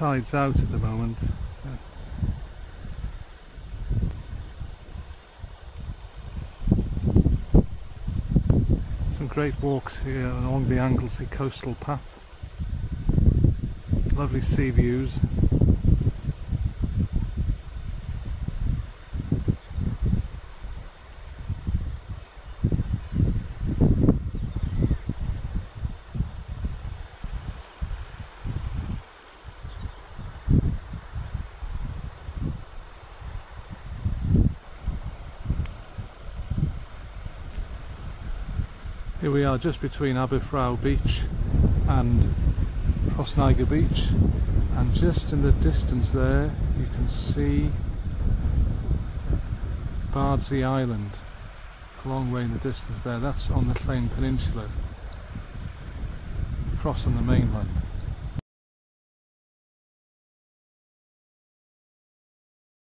tide's out at the moment. So. Some great walks here along the Anglesey coastal path. Lovely sea views. Here we are just between Aberffraw Beach and Rhosneigr Beach. And just in the distance there you can see Bardsey Island. A long way in the distance there. That's on the Llyn Peninsula. Across on the mainland